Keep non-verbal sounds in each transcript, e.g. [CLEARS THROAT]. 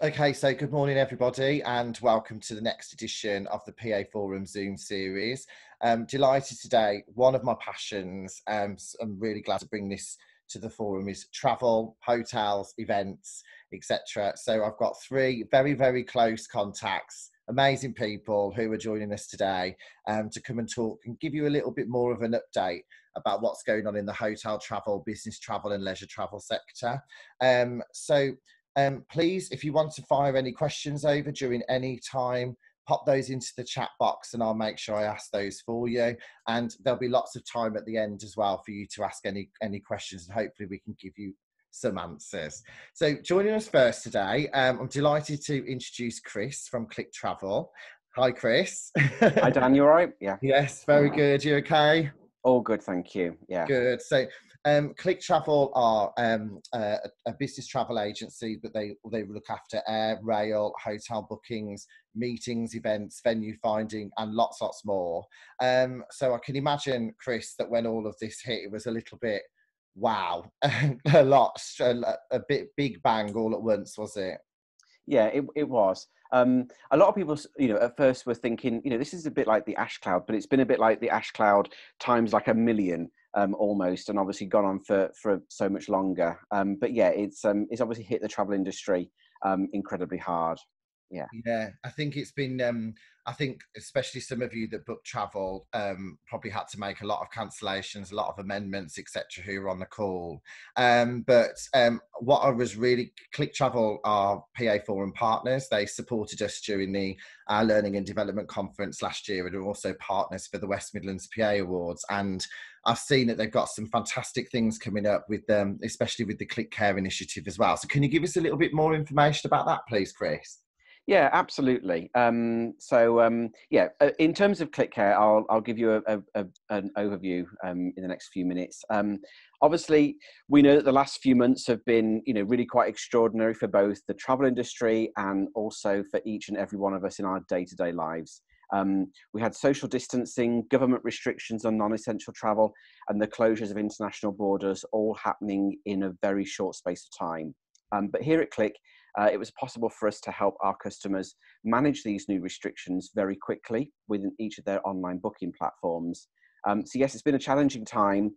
Okay, so good morning, everybody, and welcome to the next edition of the PA Forum Zoom series. Um, delighted today. One of my passions, um, I'm really glad to bring this to the forum, is travel, hotels, events, etc. So I've got three very, very close contacts, amazing people who are joining us today um, to come and talk and give you a little bit more of an update about what's going on in the hotel travel, business travel, and leisure travel sector. Um, so um, please, if you want to fire any questions over during any time, pop those into the chat box and I'll make sure I ask those for you. And there'll be lots of time at the end as well for you to ask any, any questions and hopefully we can give you some answers. So joining us first today, um, I'm delighted to introduce Chris from Click Travel. Hi, Chris. Hi, Dan. You all right? Yeah. [LAUGHS] Yes, very good. You okay? All good, thank you. Yeah. Good. So um, Click Travel are um, a, a, business travel agency, but they they look after air, rail, hotel bookings, meetings, events, venue finding, and lots, lots more. Um, so I can imagine, Chris, that when all of this hit, it was a little bit wow, [LAUGHS] a lot, a, a bit big bang all at once, was it? Yeah, it it was. Um, a lot of people, you know, at first were thinking, you know, this is a bit like the ash cloud, but it's been a bit like the ash cloud times like a million um, almost, and obviously gone on for for so much longer. Um, but yeah, it's um, it's obviously hit the travel industry um, incredibly hard. Yeah, yeah. I think it's been. Um, I think especially some of you that book travel um, probably had to make a lot of cancellations, a lot of amendments, etc. Who were on the call. Um, but um, what I was really Click Travel are PA Forum partners. They supported us during the our Learning and Development Conference last year, and are also partners for the West Midlands PA Awards. And I've seen that they've got some fantastic things coming up with them, especially with the Click Care initiative as well. So, can you give us a little bit more information about that, please, Chris? Yeah, absolutely. Um, so, um, yeah, uh, in terms of ClickCare, I'll, I'll give you a, a, an overview um, in the next few minutes. Um, obviously, we know that the last few months have been, you know, really quite extraordinary for both the travel industry and also for each and every one of us in our day-to-day lives. Um, we had social distancing, government restrictions on non-essential travel, and the closures of international borders all happening in a very short space of time. Um, but here at Click, uh, it was possible for us to help our customers manage these new restrictions very quickly within each of their online booking platforms. Um, so, yes, it's been a challenging time,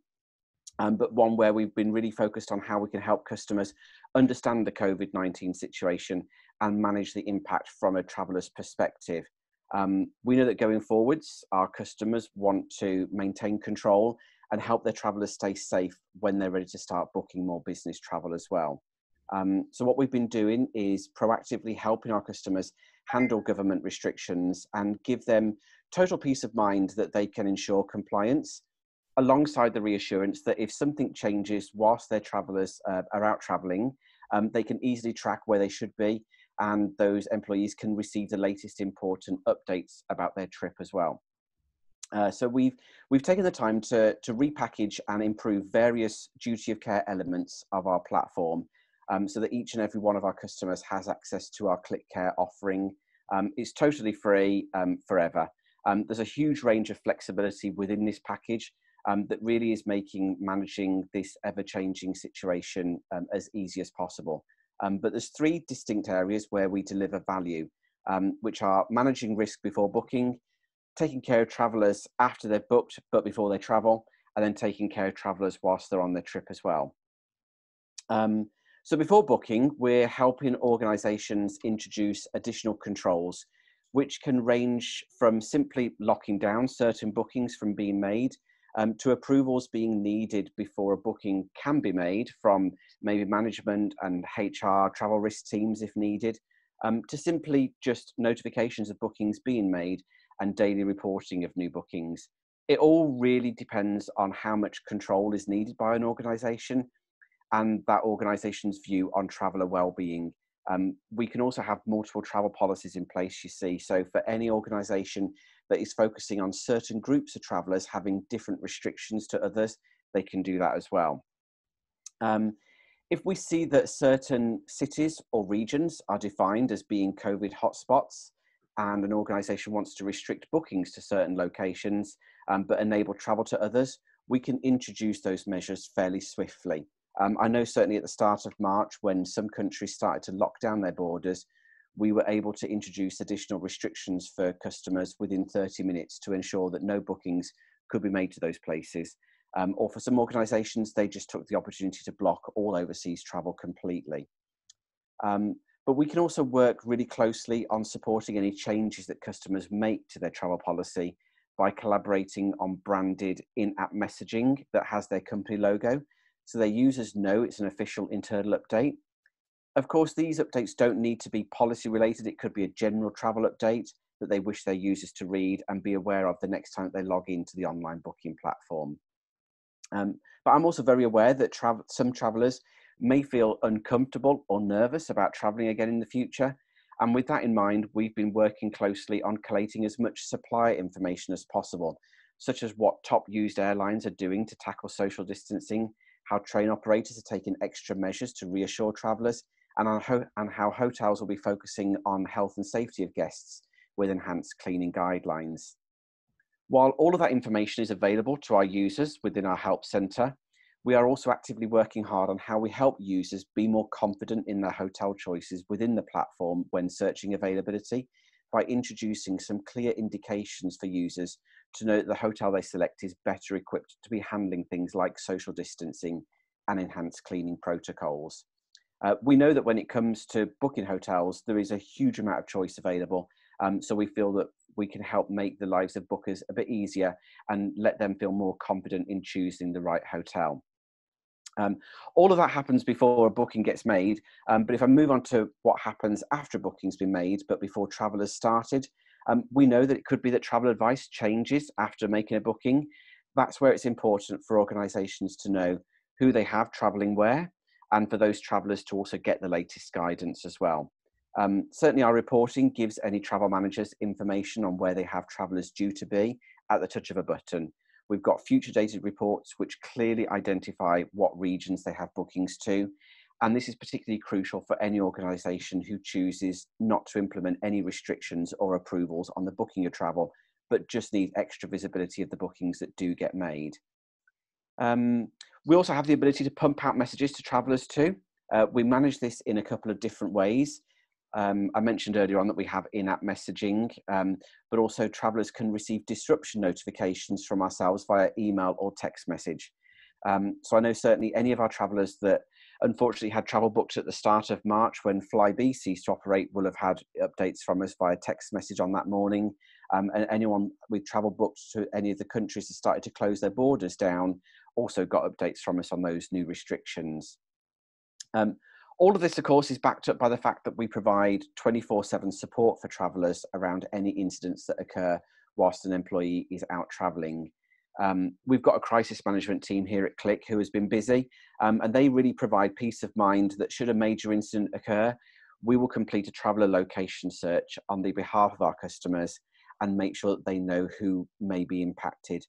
um, but one where we've been really focused on how we can help customers understand the COVID 19 situation and manage the impact from a traveller's perspective. Um, we know that going forwards, our customers want to maintain control and help their travellers stay safe when they're ready to start booking more business travel as well. Um, so what we've been doing is proactively helping our customers handle government restrictions and give them total peace of mind that they can ensure compliance alongside the reassurance that if something changes whilst their travellers uh, are out travelling, um, they can easily track where they should be and those employees can receive the latest important updates about their trip as well. Uh, so we've we've taken the time to to repackage and improve various duty of care elements of our platform um, so that each and every one of our customers has access to our Click Care offering. Um, it's totally free um, forever. Um, there's a huge range of flexibility within this package um, that really is making managing this ever-changing situation um, as easy as possible. but there's three distinct areas where we deliver value, which are managing risk before booking, taking care of travellers after they've booked but before they travel, and then taking care of travellers whilst they're on their trip as well. Um, so before booking, we're helping organisations introduce additional controls, which can range from simply locking down certain bookings from being made um, to approvals being needed before a booking can be made from maybe management and HR travel risk teams if needed, um, to simply just notifications of bookings being made and daily reporting of new bookings. It all really depends on how much control is needed by an organisation and that organisation's view on traveller well-being. Um, we can also have multiple travel policies in place, you see. So for any organisation that is focusing on certain groups of travellers having different restrictions to others, they can do that as well. Um, if we see that certain cities or regions are defined as being COVID hotspots, and an organisation wants to restrict bookings to certain locations um, but enable travel to others, we can introduce those measures fairly swiftly. Um, I know certainly at the start of March, when some countries started to lock down their borders, we were able to introduce additional restrictions for customers within 30 minutes to ensure that no bookings could be made to those places. Um, or for some organisations, they just took the opportunity to block all overseas travel completely. Um, but we can also work really closely on supporting any changes that customers make to their travel policy by collaborating on branded in-app messaging that has their company logo so their users know it's an official internal update. Of course, these updates don't need to be policy related. It could be a general travel update that they wish their users to read and be aware of the next time they log into the online booking platform. Um, but I'm also very aware that tra some travelers may feel uncomfortable or nervous about traveling again in the future. And with that in mind, we've been working closely on collating as much supplier information as possible, such as what top used airlines are doing to tackle social distancing how train operators are taking extra measures to reassure travellers, and, and how hotels will be focusing on health and safety of guests with enhanced cleaning guidelines. While all of that information is available to our users within our help centre, we are also actively working hard on how we help users be more confident in their hotel choices within the platform when searching availability by introducing some clear indications for users to know that the hotel they select is better equipped to be handling things like social distancing and enhanced cleaning protocols. Uh, we know that when it comes to booking hotels, there is a huge amount of choice available. Um, so we feel that we can help make the lives of bookers a bit easier and let them feel more confident in choosing the right hotel. Um, all of that happens before a booking gets made. Um, but if I move on to what happens after a booking's been made, but before travelers started, um, we know that it could be that travel advice changes after making a booking. That's where it's important for organisations to know who they have travelling where, and for those travellers to also get the latest guidance as well. Um, certainly, our reporting gives any travel managers information on where they have travellers due to be at the touch of a button. We've got future dated reports which clearly identify what regions they have bookings to, and this is particularly crucial for any organisation who chooses not to implement any restrictions or approvals on the booking of travel, but just needs extra visibility of the bookings that do get made. Um, we also have the ability to pump out messages to travellers too. Uh, we manage this in a couple of different ways. Um, I mentioned earlier on that we have in-app messaging, um, but also travellers can receive disruption notifications from ourselves via email or text message. Um, so I know certainly any of our travellers that unfortunately had travel booked at the start of March when Flybe ceased to operate will have had updates from us via text message on that morning. Um, and anyone with travel booked to any of the countries that started to close their borders down also got updates from us on those new restrictions. Um, all of this, of course, is backed up by the fact that we provide 24 7 support for travellers around any incidents that occur whilst an employee is out travelling. Um, we've got a crisis management team here at Click who has been busy, um, and they really provide peace of mind that should a major incident occur, we will complete a traveller location search on the behalf of our customers and make sure that they know who may be impacted.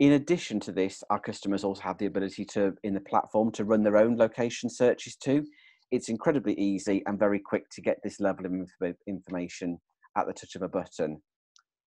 In addition to this, our customers also have the ability to, in the platform, to run their own location searches too. It's incredibly easy and very quick to get this level of information at the touch of a button.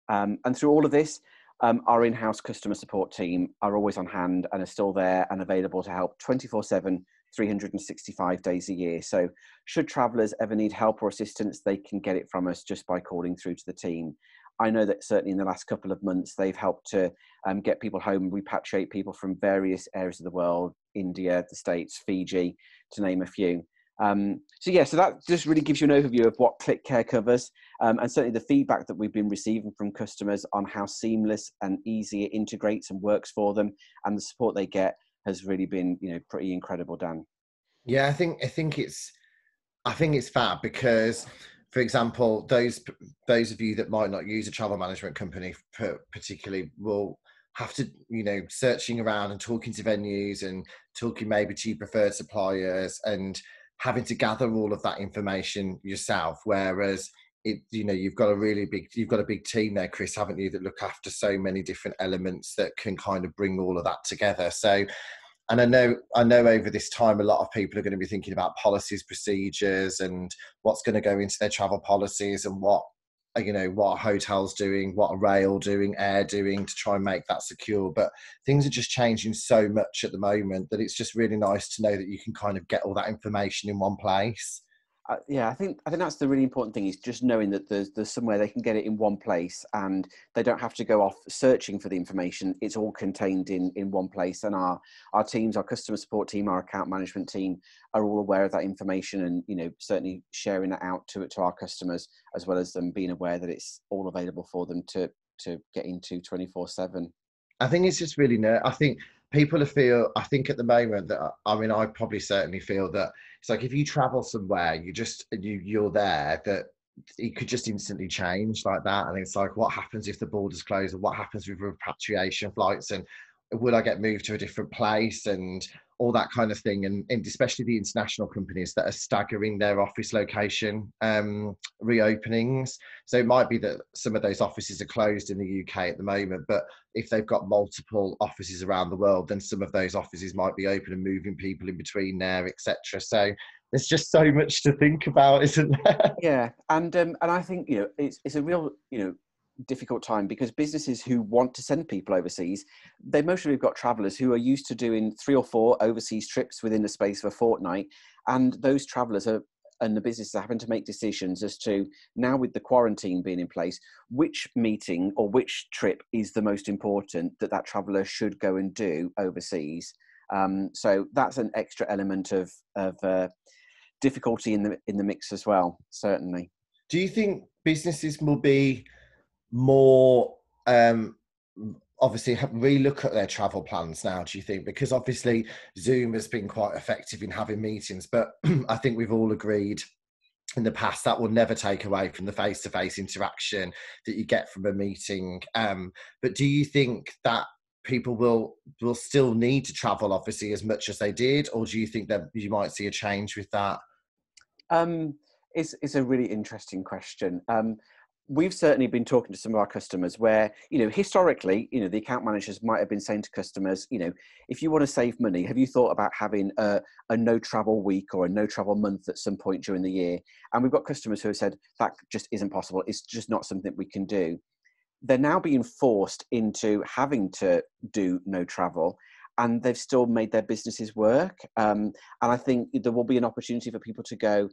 Um, and through all of this, um, our in-house customer support team are always on hand and are still there and available to help 24/7, 365 days a year. So, should travellers ever need help or assistance, they can get it from us just by calling through to the team. I know that certainly in the last couple of months, they've helped to um, get people home, repatriate people from various areas of the world, India, the States, Fiji, to name a few. Um, so yeah, so that just really gives you an overview of what Click Care covers, um, and certainly the feedback that we've been receiving from customers on how seamless and easy it integrates and works for them, and the support they get has really been, you know, pretty incredible. Dan. Yeah, I think I think it's I think it's fab because, for example, those those of you that might not use a travel management company particularly will have to you know searching around and talking to venues and talking maybe to your preferred suppliers and having to gather all of that information yourself whereas it you know you've got a really big you've got a big team there chris haven't you that look after so many different elements that can kind of bring all of that together. So and i know i know over this time a lot of people are going to be thinking about policies procedures and what's going to go into their travel policies and what Uh, you know what hotels doing what rail doing air doing to try and make that secure but things are just changing so much at the moment that it's just really nice to know that you can kind of get all that information in one place uh, yeah, I think I think that's the really important thing is just knowing that there's there's somewhere they can get it in one place and they don't have to go off searching for the information. It's all contained in in one place, and our our teams, our customer support team, our account management team, are all aware of that information, and you know certainly sharing that out to to our customers as well as them being aware that it's all available for them to to get into twenty four seven. I think it's just really I think people feel i think at the moment that i mean i probably certainly feel that it's like if you travel somewhere you just you you're there that it could just instantly change like that. And it's like what happens if the borders close? Or what happens with repatriation flights? And will i get moved to a different place? And all that kind of thing, and, and, especially the international companies that are staggering their office location um, reopenings. So it might be that some of those offices are closed in the UK at the moment, but if they've got multiple offices around the world, then some of those offices might be open and moving people in between there, etc. So there's just so much to think about, isn't there? Yeah, and um, and I think you know it's it's a real you know difficult time because businesses who want to send people overseas, they mostly have got travelers who are used to doing three or four overseas trips within the space of a fortnight. And those travelers are and the businesses are having to make decisions as to now with the quarantine being in place, which meeting or which trip is the most important that that traveller should go and do overseas. Um, so that's an extra element of of uh, difficulty in the in the mix as well. Certainly. Do you think businesses will be more um, obviously relook at their travel plans now do you think? Because obviously zoom has been quite effective in having meetings but [CLEARS THROAT] i think we've all agreed in the past that will never take away from the face-to-face interaction that you get from a meeting um, but do you think that people will will still need to travel obviously as much as they did or do you think that you might see a change with that? Um, it's, it's a really interesting question. Um, we've certainly been talking to some of our customers where you know historically you know the account managers might have been saying to customers you know if you want to save money have you thought about having a, a no travel week or a no travel month at some point during the year? And we've got customers who have said that just isn't possible. It's just not something we can do. They're now being forced into having to do no travel and they've still made their businesses work. Um, and i think there will be an opportunity for people to go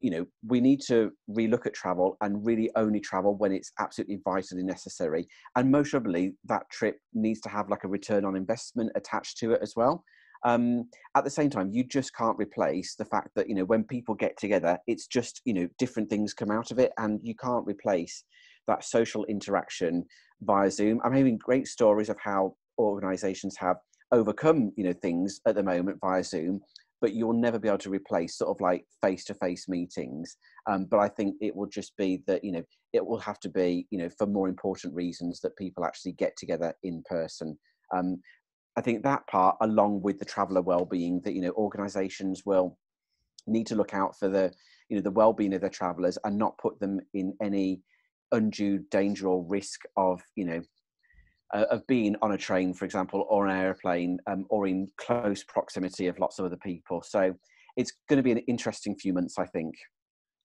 you know we need to relook at travel and really only travel when it's absolutely vitally necessary. And most probably that trip needs to have like a return on investment attached to it as well. Um, at the same time you just can't replace the fact that you know when people get together it's just you know different things come out of it and you can't replace that social interaction via zoom. I'm hearing great stories of how organizations have overcome you know things at the moment via zoom but you'll never be able to replace sort of like face-to-face meetings. Um, but i think it will just be that you know it will have to be you know for more important reasons that people actually get together in person. Um, i think that part along with the traveller well-being that you know organizations will need to look out for the you know the well-being of their travelers and not put them in any undue danger or risk of you know uh, of being on a train, for example, or an airplane, um, or in close proximity of lots of other people. So it's going to be an interesting few months, I think.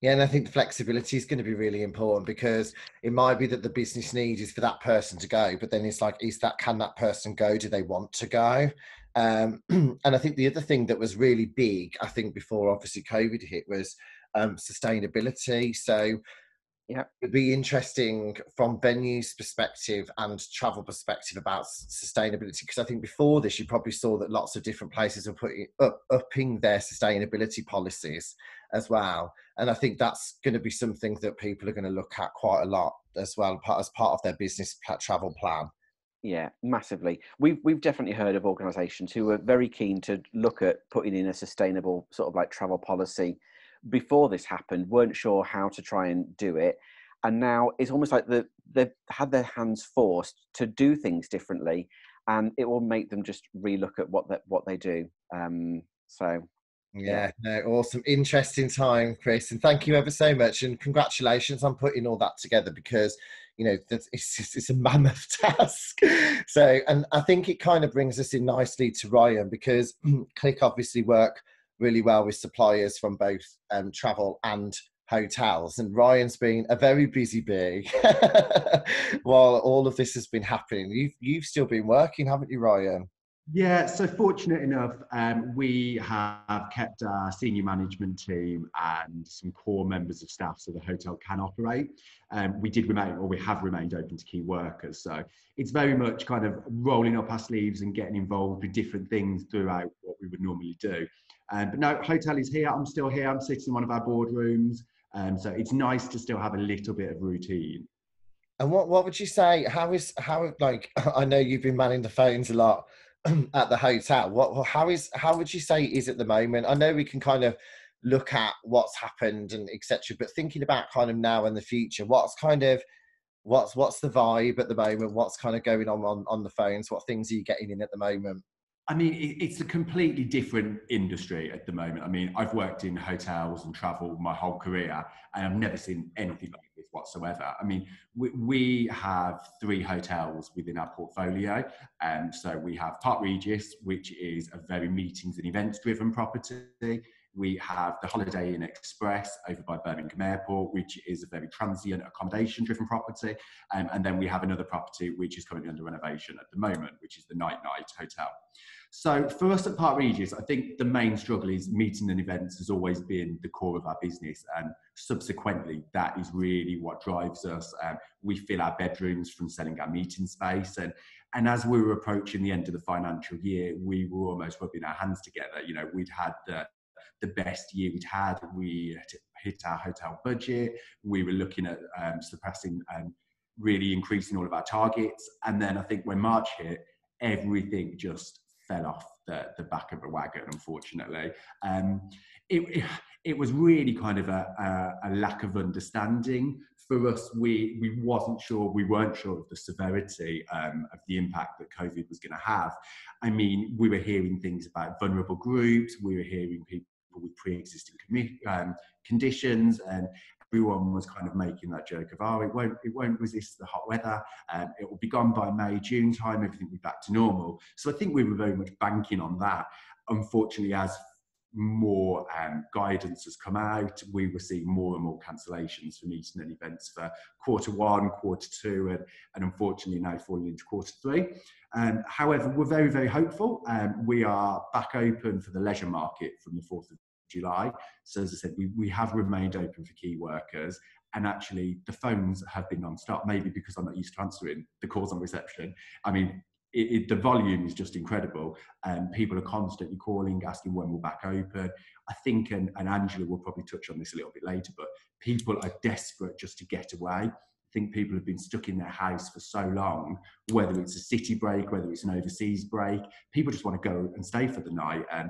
Yeah, and I think the flexibility is going to be really important because it might be that the business need is for that person to go, but then it's like, is that can that person go? Do they want to go? Um, [CLEARS THROAT] and I think the other thing that was really big, I think before obviously COVID hit, was um, sustainability. So yeah. It'd be interesting from venues perspective and travel perspective about sustainability because i think before this you probably saw that lots of different places were putting up, upping their sustainability policies as well. And i think that's going to be something that people are going to look at quite a lot as well as part of their business travel plan. Yeah, massively. We've we've definitely heard of organisations who are very keen to look at putting in a sustainable sort of like travel policy before this happened weren't sure how to try and do it. And now it's almost like the, they've had their hands forced to do things differently and it will make them just relook at what that what they do. Um, so yeah, no, awesome, interesting time, Chris, and thank you ever so much, and congratulations on putting all that together because you know it's it's, it's a mammoth [LAUGHS] task. So, and I think it kind of brings us in nicely to Ryan because [CLEARS THROAT] Click obviously work really well with suppliers from both um, travel and hotels, and Ryan's been a very busy bee [LAUGHS] while all of this has been happening. You've you've still been working, haven't you, Ryan? Yeah, so fortunate enough, um, we have kept our senior management team and some core members of staff so the hotel can operate. Um, we did remain, or we have remained open to key workers. So it's very much kind of rolling up our sleeves and getting involved with different things throughout what we would normally do. Um, but no, hotel is here. I'm still here. I'm sitting in one of our boardrooms. Um, so it's nice to still have a little bit of routine. And what, what would you say? How is how like [LAUGHS] I know you've been manning the phones a lot [CLEARS THROAT] at the hotel. What how is how would you say it is at the moment? I know we can kind of look at what's happened and etc. But thinking about kind of now and the future, what's kind of what's what's the vibe at the moment? What's kind of going on on, on the phones? What things are you getting in at the moment? I mean, it's a completely different industry at the moment. I mean, I've worked in hotels and travel my whole career, and I've never seen anything like this whatsoever. I mean, we, we have three hotels within our portfolio. And so we have Park Regis, which is a very meetings and events driven property. We have the Holiday Inn Express over by Birmingham Airport, which is a very transient accommodation driven property. Um, and then we have another property which is currently under renovation at the moment, which is the Night Night Hotel. So for us at Park Regis, I think the main struggle is meeting and events has always been the core of our business. And subsequently, that is really what drives us. Um, we fill our bedrooms from selling our meeting space. And, and as we were approaching the end of the financial year, we were almost rubbing our hands together. You know, we'd had the the best year we'd had. We hit our hotel budget. We were looking at um, surpassing and really increasing all of our targets. And then I think when March hit, everything just fell off the, the back of a wagon, unfortunately. Um, it, it, it, was really kind of a, a, a, lack of understanding for us. We, we wasn't sure, we weren't sure of the severity um, of the impact that COVID was going to have. I mean, we were hearing things about vulnerable groups, we were hearing people with pre-existing um, conditions and everyone was kind of making that joke of oh it won't it won't resist the hot weather um, it will be gone by may june time everything will be back to normal so i think we were very much banking on that unfortunately as more um, guidance has come out. We were seeing more and more cancellations for meeting and events for quarter one, quarter two, and, and unfortunately now falling into quarter three. Um, however, we're very, very hopeful. Um, we are back open for the leisure market from the 4th of July. So as I said, we, we have remained open for key workers and actually the phones have been non-stop, maybe because I'm not used to answering the calls on reception. I mean, it, it, the volume is just incredible. And um, people are constantly calling, asking when we're back open. I think, and, and Angela will probably touch on this a little bit later, but people are desperate just to get away. I think people have been stuck in their house for so long, whether it's a city break, whether it's an overseas break, people just want to go and stay for the night. And,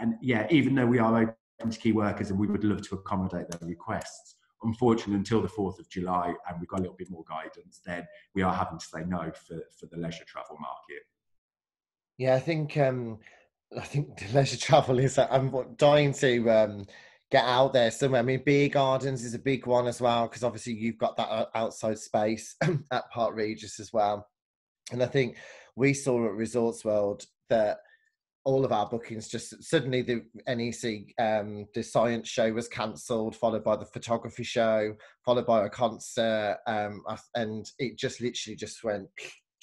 and yeah, even though we are open to key workers and we would love to accommodate their requests, unfortunately, until the 4th of July, and we've got a little bit more guidance, then we are having to say no for, for the leisure travel market. Yeah, I think um, I think leisure travel is. I'm dying to um, get out there somewhere. I mean, beer gardens is a big one as well because obviously you've got that outside space [CLEARS THROAT] at Park Regis as well. And I think we saw at Resorts World that all of our bookings just suddenly the NEC um, the science show was cancelled, followed by the photography show, followed by a concert, um, and it just literally just went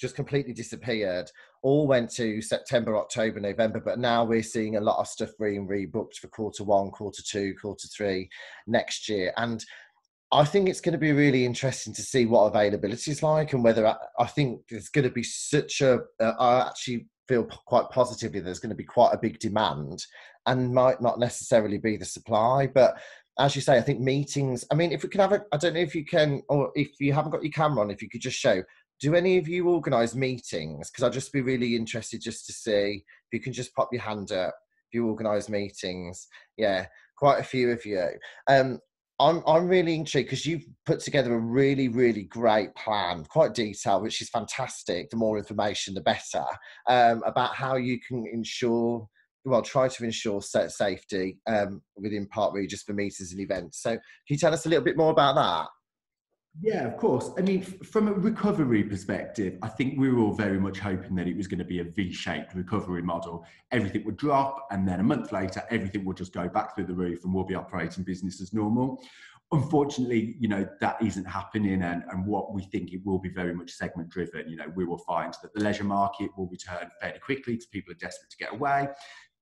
just completely disappeared. All went to September, October, November, but now we're seeing a lot of stuff being rebooked for quarter one, quarter two, quarter three next year, and I think it's going to be really interesting to see what availability is like and whether I, I think there's going to be such a. Uh, I actually feel quite positively there's going to be quite a big demand and might not necessarily be the supply. But as you say, I think meetings, I mean, if we can have a, I don't know if you can, or if you haven't got your camera on, if you could just show, do any of you organise meetings? Because I'd just be really interested just to see if you can just pop your hand up. If you organise meetings, yeah, quite a few of you. Um, I'm I'm really intrigued because you've put together a really really great plan, quite detailed, which is fantastic. The more information, the better. Um, about how you can ensure, well, try to ensure safety um, within Park Regis for meetings and events. So, can you tell us a little bit more about that? Yeah, of course. I mean, from a recovery perspective, I think we were all very much hoping that it was going to be a V-shaped recovery model. Everything would drop, and then a month later, everything would just go back through the roof, and we'll be operating business as normal. Unfortunately, you know that isn't happening, and, and what we think it will be very much segment driven. You know, we will find that the leisure market will return fairly quickly because people are desperate to get away.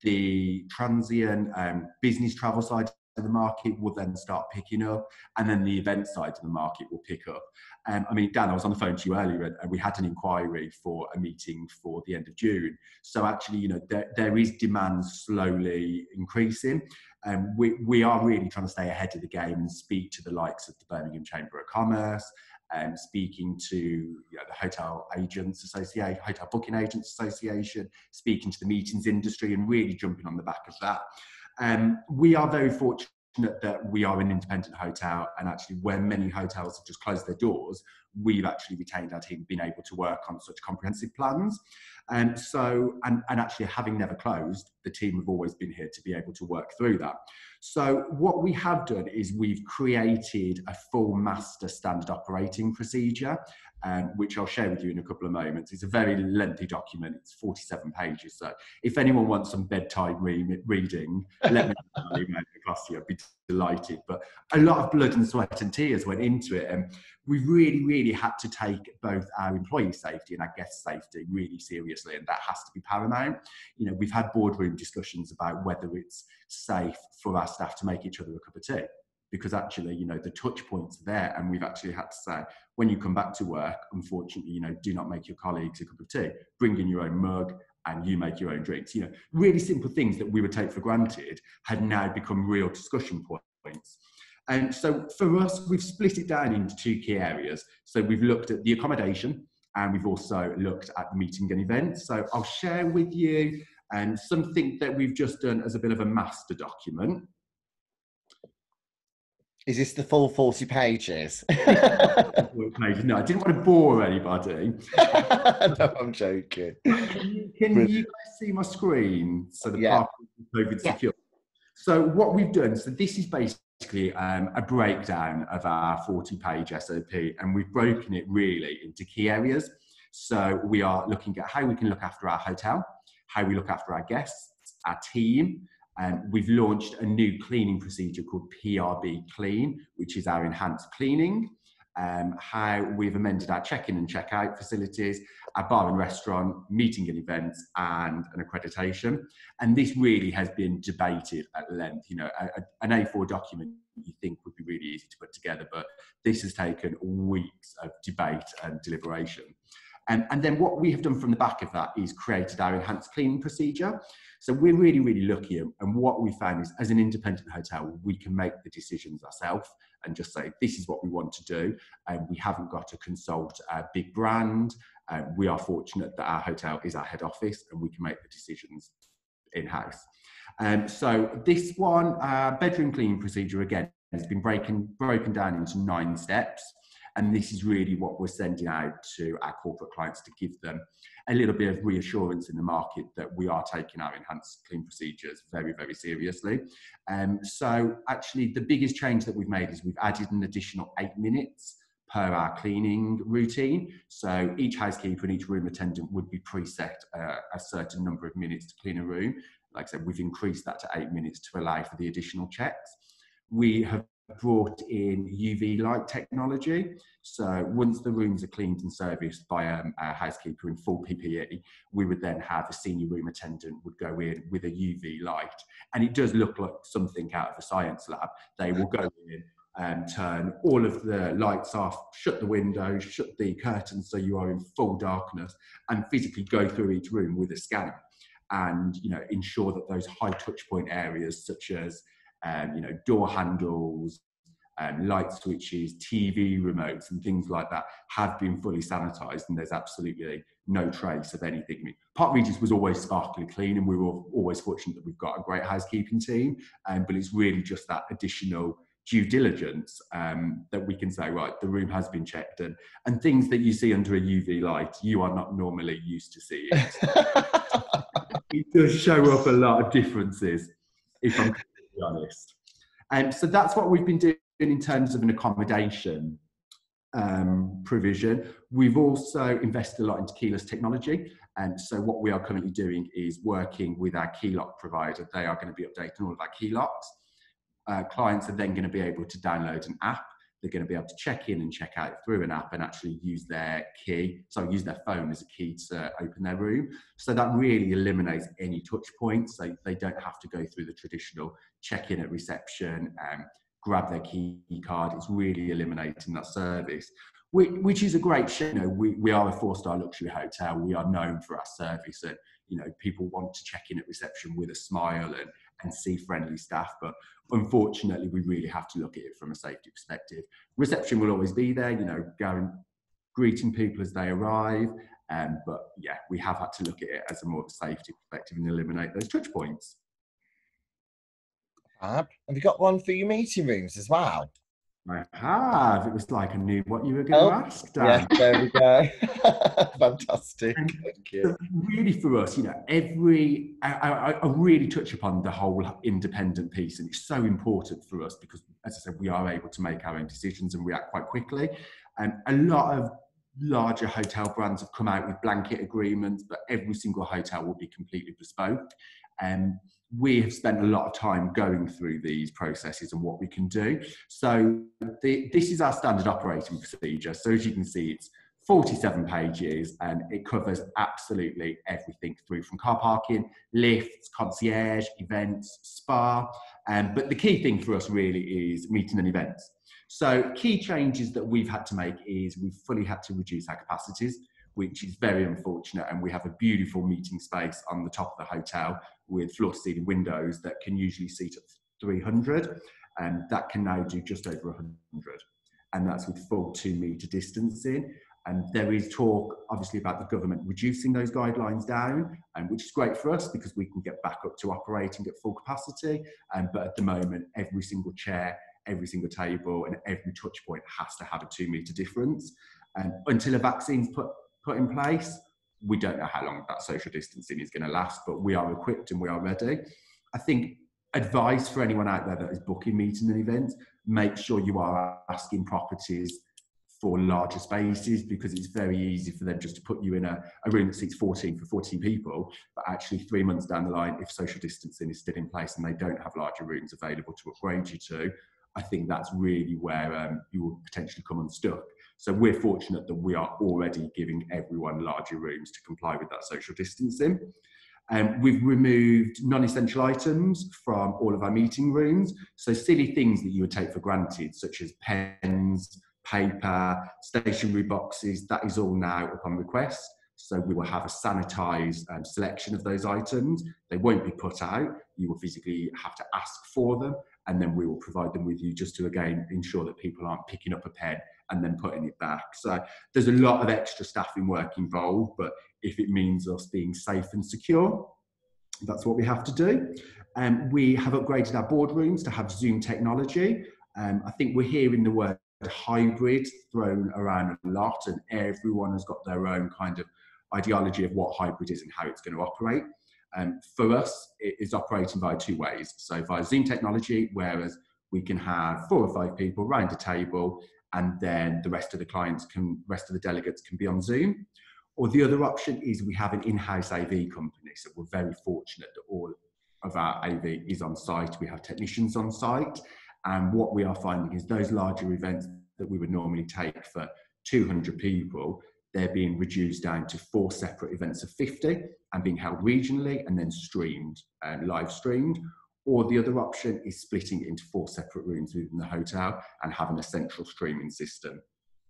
The transient um, business travel side of the market will then start picking up, and then the event side of the market will pick up. Um, I mean, Dan, I was on the phone to you earlier, and we had an inquiry for a meeting for the end of June. So actually, you know, there, there is demand slowly increasing. And um, we, we are really trying to stay ahead of the game and speak to the likes of the Birmingham Chamber of Commerce, and um, speaking to you know, the Hotel Agents Association, Hotel Booking Agents Association, speaking to the meetings industry, and really jumping on the back of that. Um, we are very fortunate that we are an independent hotel, and actually, where many hotels have just closed their doors, we've actually retained our team, been able to work on such comprehensive plans. And so, and, and actually, having never closed, the team have always been here to be able to work through that. So, what we have done is we've created a full master standard operating procedure um, which I'll share with you in a couple of moments. It's a very lengthy document, it's 47 pages. So if anyone wants some bedtime re- reading, let me know I'd be delighted. But a lot of blood and sweat and tears went into it. And we really, really had to take both our employee safety and our guest safety really seriously. And that has to be paramount. You know, we've had boardroom discussions about whether it's safe for our staff to make each other a cup of tea because actually, you know, the touch points are there. And we've actually had to say, when you come back to work, unfortunately, you know, do not make your colleagues a cup of tea. Bring in your own mug and you make your own drinks. You know, really simple things that we would take for granted had now become real discussion points. And so for us, we've split it down into two key areas. So we've looked at the accommodation and we've also looked at meeting and events. So I'll share with you and um, something that we've just done as a bit of a master document. Is this the full [LAUGHS] 40 pages? no, I didn't want to bore anybody. [LAUGHS] no, I'm joking. Can, you, can you, guys see my screen? So the yeah. COVID yeah. secure. So what we've done, so this is basically um, a breakdown of our 40 page SOP and we've broken it really into key areas. So we are looking at how we can look after our hotel, how we look after our guests, our team, um, we've launched a new cleaning procedure called PRB Clean, which is our enhanced cleaning. Um, how we've amended our check-in and check-out facilities, our bar and restaurant, meeting and events, and an accreditation. And this really has been debated at length. You know, a, a, an A4 document you think would be really easy to put together, but this has taken weeks of debate and deliberation. And, and then what we have done from the back of that is created our enhanced cleaning procedure. So we're really, really lucky. And what we found is as an independent hotel, we can make the decisions ourselves and just say, this is what we want to do. And we haven't got to consult a big brand. Uh, we are fortunate that our hotel is our head office and we can make the decisions in-house. Um, so this one, uh, bedroom cleaning procedure, again, has been breaking, broken down into nine steps. And this is really what we're sending out to our corporate clients to give them a little bit of reassurance in the market that we are taking our enhanced clean procedures very, very seriously. Um, so actually the biggest change that we've made is we've added an additional eight minutes per our cleaning routine. So each housekeeper and each room attendant would be preset uh, a certain number of minutes to clean a room. Like I said, we've increased that to eight minutes to allow for the additional checks. We have brought in UV light technology. So once the rooms are cleaned and serviced by um, a housekeeper in full PPE, we would then have a senior room attendant would go in with a UV light. And it does look like something out of a science lab. They will go in and turn all of the lights off, shut the windows, shut the curtains so you are in full darkness and physically go through each room with a scanner and you know ensure that those high touch point areas such as um, you know, door handles, um, light switches, TV remotes, and things like that have been fully sanitized, and there's absolutely no trace of anything. I mean, Park Regis was always sparkly clean, and we were always fortunate that we've got a great housekeeping team. Um, but it's really just that additional due diligence um, that we can say, right, the room has been checked, and and things that you see under a UV light, you are not normally used to seeing. [LAUGHS] it does show up a lot of differences. If I'm be honest. And so that's what we've been doing in terms of an accommodation. um, provision. We've also invested a lot into keyless technology. And so what we are currently doing is working with our key lock provider. They are going to be updating all of our key locks. Uh, clients are then going to be able to download an app. They're going to be able to check in and check out through an app and actually use their key, so use their phone as a key to open their room. So that really eliminates any touch points. So they don't have to go through the traditional check in at reception, um, grab their key card. It's really eliminating that service, which, which is a great show. You know, we, we are a four star luxury hotel. We are known for our service and, you know, people want to check in at reception with a smile and, and see friendly staff. But unfortunately, we really have to look at it from a safety perspective. Reception will always be there, you know, going, greeting people as they arrive. Um, but yeah, we have had to look at it as a more safety perspective and eliminate those touch points. Fab. Have you got one for your meeting rooms as well? I have. It was like I knew what you were going oh, to ask. Dan. Yeah, there we go. [LAUGHS] Fantastic. Thank you. Really, for us, you know, every I, I, I, really touch upon the whole independent piece, and it's so important for us because, as I said, we are able to make our own decisions and react quite quickly. And a lot of larger hotel brands have come out with blanket agreements, but every single hotel will be completely bespoke. Um, we have spent a lot of time going through these processes and what we can do. So the, this is our standard operating procedure. So as you can see, it's 47 pages and it covers absolutely everything through from car parking, lifts, concierge, events, spa. Um, but the key thing for us really is meeting and events. So key changes that we've had to make is we've fully had to reduce our capacities which is very unfortunate. And we have a beautiful meeting space on the top of the hotel with floor to ceiling windows that can usually seat up 300, and that can now do just over 100. And that's with full two metre distancing. And there is talk, obviously, about the government reducing those guidelines down, and which is great for us because we can get back up to operating at full capacity. Um, but at the moment, every single chair, every single table, and every touch point has to have a two metre difference. And until a vaccine's put put in place. We don't know how long that social distancing is going to last, but we are equipped and we are ready. I think advice for anyone out there that is booking meetings and events, make sure you are asking properties for larger spaces because it's very easy for them just to put you in a, a room that seats 14 for 14 people. But actually, three months down the line, if social distancing is still in place and they don't have larger rooms available to upgrade you to, I think that's really where um, you will potentially come unstuck. So we're fortunate that we are already giving everyone larger rooms to comply with that social distancing. Um, we've removed non-essential items from all of our meeting rooms. So silly things that you would take for granted, such as pens, paper, stationery boxes, that is all now upon request. So we will have a sanitised um, selection of those items. They won't be put out. You will physically have to ask for them, and then we will provide them with you just to again ensure that people aren't picking up a pen and then putting it back. So there's a lot of extra staffing work involved, but if it means us being safe and secure, that's what we have to do. Um, we have upgraded our boardrooms to have Zoom technology. Um, I think we're hearing the word hybrid thrown around a lot, and everyone has got their own kind of ideology of what hybrid is and how it's going to operate. Um, for us, it is operating by two ways. So via Zoom technology, whereas we can have four or five people around a table and then the rest of the clients can, rest of the delegates can be on Zoom. Or the other option is we have an in-house AV company. So we're very fortunate that all of our AV is on site. We have technicians on site. And what we are finding is those larger events that we would normally take for 200 people, they're being reduced down to four separate events of 50 and being held regionally and then streamed and live streamed or the other option is splitting it into four separate rooms within the hotel and having a central streaming system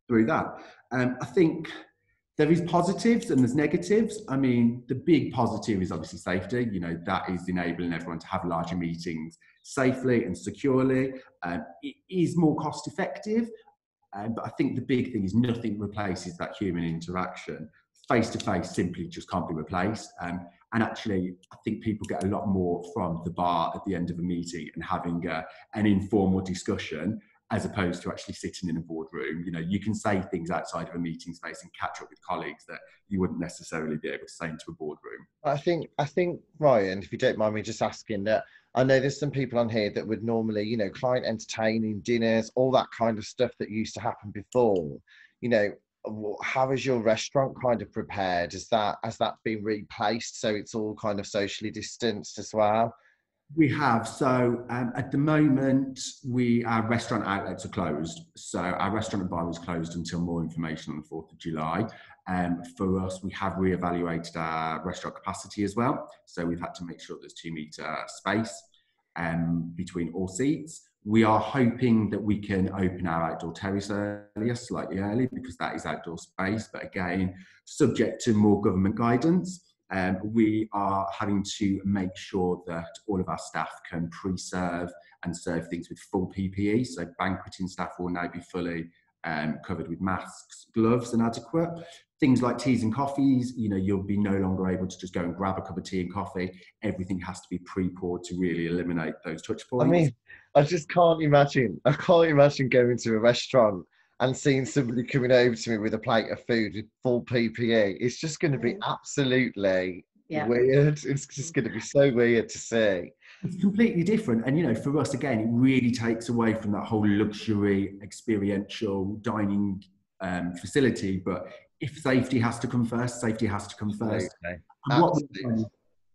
through that. Um, I think there is positives and there's negatives. I mean, the big positive is obviously safety. You know, that is enabling everyone to have larger meetings safely and securely. Um, it is more cost effective, um, but I think the big thing is nothing replaces that human interaction. Face to face simply just can't be replaced. Um, and actually, I think people get a lot more from the bar at the end of a meeting and having a, an informal discussion as opposed to actually sitting in a boardroom. You know, you can say things outside of a meeting space and catch up with colleagues that you wouldn't necessarily be able to say into a boardroom. I think, I think, Ryan, if you don't mind me just asking that, I know there's some people on here that would normally, you know, client entertaining, dinners, all that kind of stuff that used to happen before. You know, how is your restaurant kind of prepared? Is that has that been replaced so it's all kind of socially distanced as well? We have. So um, at the moment, we our restaurant outlets are closed. So our restaurant and bar was closed until more information on the fourth of July. Um, for us, we have reevaluated our restaurant capacity as well. So we've had to make sure there's two metre space um, between all seats. We are hoping that we can open our outdoor terrace earlier, slightly early, because that is outdoor space. But again, subject to more government guidance. Um, we are having to make sure that all of our staff can pre-serve and serve things with full PPE. So banqueting staff will now be fully um, covered with masks, gloves, and adequate. Things like teas and coffees, you know, you'll be no longer able to just go and grab a cup of tea and coffee. Everything has to be pre-poured to really eliminate those touch points. I mean, I just can't imagine. I can't imagine going to a restaurant and seeing somebody coming over to me with a plate of food with full PPE. It's just going to be absolutely yeah. weird. It's just going to be so weird to see it's completely different and you know for us again it really takes away from that whole luxury experiential dining um, facility but if safety has to come first safety has to come first Absolutely.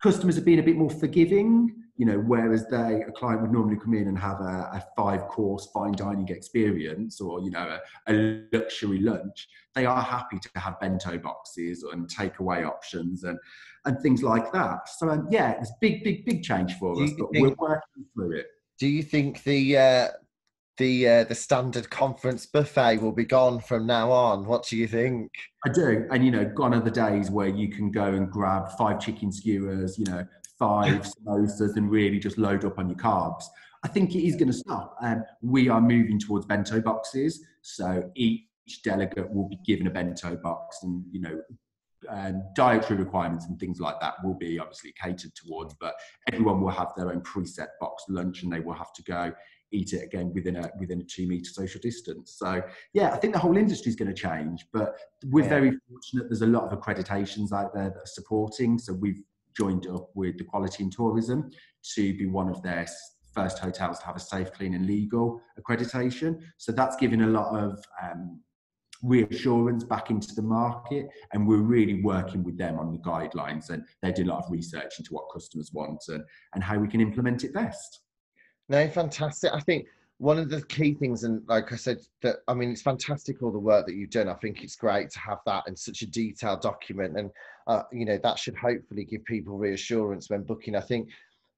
customers have been a bit more forgiving you know whereas they a client would normally come in and have a, a five course fine dining experience or you know a, a, luxury lunch they are happy to have bento boxes and takeaway options and and things like that. So um, yeah, it's big, big, big change for us, but think, we're working through it. Do you think the uh, the uh, the standard conference buffet will be gone from now on? What do you think? I do, and you know, gone are the days where you can go and grab five chicken skewers, you know, five [LAUGHS] samosas, and really just load up on your carbs. I think it is going to stop. Um, we are moving towards bento boxes, so each delegate will be given a bento box, and you know, and dietary requirements and things like that will be obviously catered towards, but everyone will have their own preset box lunch and they will have to go eat it again within a within a two meter social distance. So yeah, I think the whole industry is going to change, but we're yeah. very fortunate. There's a lot of accreditations out there that are supporting. So we've joined up with the Quality in Tourism to be one of their first hotels to have a safe, clean, and legal accreditation. So that's given a lot of um, reassurance back into the market and we're really working with them on the guidelines and they do a lot of research into what customers want and, and how we can implement it best no fantastic. I think one of the key things and like i said that i mean it's fantastic all the work that you've done. I think it's great to have that in such a detailed document and uh, you know that should hopefully give people reassurance when booking. I think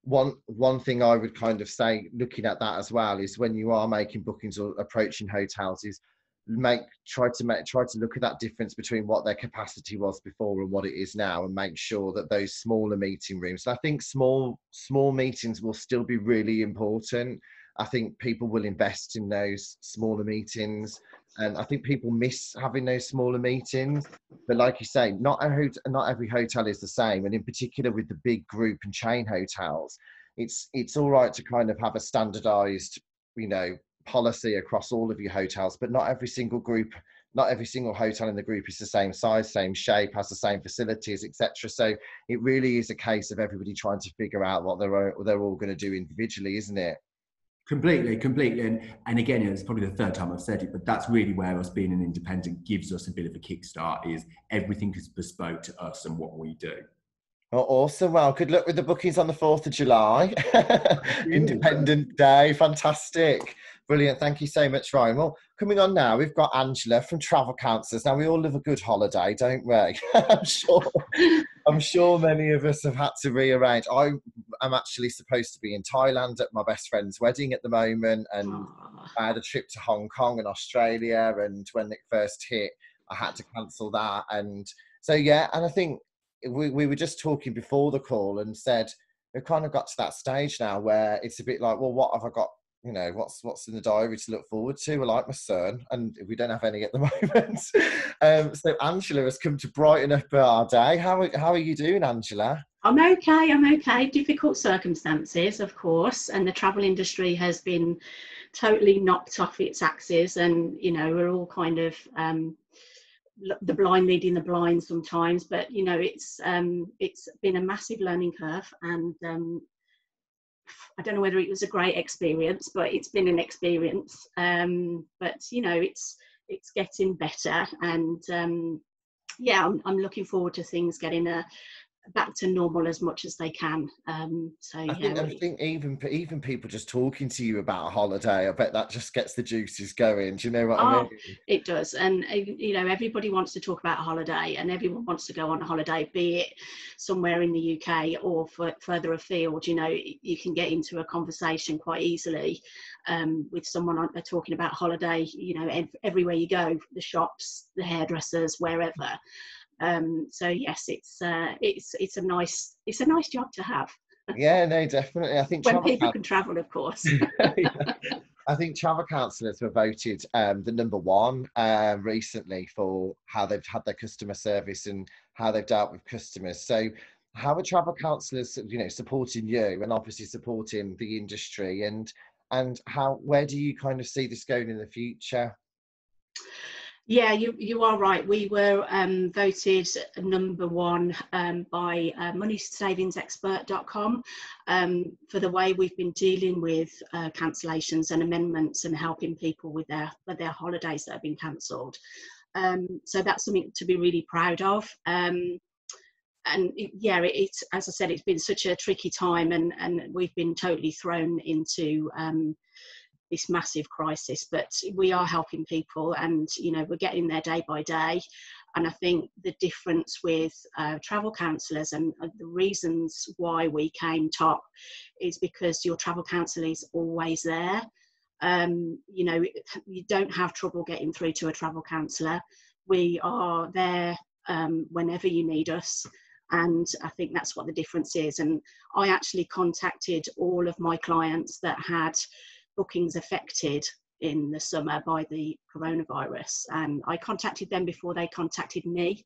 one one thing i would kind of say looking at that as well is when you are making bookings or approaching hotels is make try to make try to look at that difference between what their capacity was before and what it is now and make sure that those smaller meeting rooms i think small small meetings will still be really important. I think people will invest in those smaller meetings and i think people miss having those smaller meetings. But like you say not a not every hotel is the same and in particular with the big group and chain hotels it's it's all right to kind of have a standardized you know policy across all of your hotels, but not every single group, not every single hotel in the group is the same size, same shape, has the same facilities, etc. So it really is a case of everybody trying to figure out what they're they're all going to do individually, isn't it? Completely, completely. And, and again, it's probably the third time I've said it, but that's really where us being an independent gives us a bit of a kickstart is everything is bespoke to us and what we do. Oh, awesome. Well, good luck with the bookings on the 4th of July. [LAUGHS] Independent Day. Fantastic. Brilliant. Thank you so much, Ryan. Well, coming on now, we've got Angela from Travel Counsellors. Now, we all love a good holiday, don't we? [LAUGHS] I'm sure. I'm sure many of us have had to rearrange. I am actually supposed to be in Thailand at my best friend's wedding at the moment, and Aww. I had a trip to Hong Kong and Australia. And when it first hit, I had to cancel that. And so, yeah, and I think we, we were just talking before the call and said we've kind of got to that stage now where it's a bit like, well, what have I got you know what's what's in the diary to look forward to. I like my son, and we don't have any at the [LAUGHS] moment. um, so Angela has come to brighten up our day. How how are you doing, Angela? I'm okay. I'm okay. Difficult circumstances, of course, and the travel industry has been totally knocked off its axis, and you know we're all kind of um, the blind leading the blind sometimes. But you know it's um, it's been a massive learning curve, and um, I don't know whether it was a great experience, but it's been an experience. Um, but you know, it's it's getting better, and um, yeah, I'm, I'm looking forward to things getting a, back to normal as much as they can. Um, so I yeah, think, I think even even people just talking to you about a holiday, I bet that just gets the juices going. Do you know what I Oh, mean? It does, and uh, you know everybody wants to talk about a holiday, and everyone wants to go on a holiday, be it somewhere in the UK or for, further afield. You know, you can get into a conversation quite easily um, with someone on, uh, talking about holiday. You know, ev- everywhere you go, the shops, the hairdressers, wherever. Um, so yes, it's uh, it's it's a nice it's a nice job to have Yeah, no, definitely. I think when people can travel, of course. [LAUGHS] I think travel counsellors were voted um, the number one um, recently for how they've had their customer service and how they've dealt with customers. So, how are travel counsellors, you know, supporting you and obviously supporting the industry, and and how where do you kind of see this going in the future? Yeah, you, you are right. We were um, voted number one um, by uh, moneysavingexpert.com um, for the way we've been dealing with uh, cancellations and amendments and helping people with their with their holidays that have been cancelled. Um, so that's something to be really proud of. Um, and it, yeah, it, it's as I said, it's been such a tricky time, and and we've been totally thrown into um, this massive crisis but we are helping people and you know we're getting there day by day. And i think the difference with uh, travel counsellors and uh, the reasons why we came top is because your travel counsellor is always there. Um, you know you don't have trouble getting through to a travel counsellor. We are there um, whenever you need us. And i think that's what the difference is. And i actually contacted all of my clients that had bookings affected in the summer by the coronavirus. And I contacted them before they contacted me.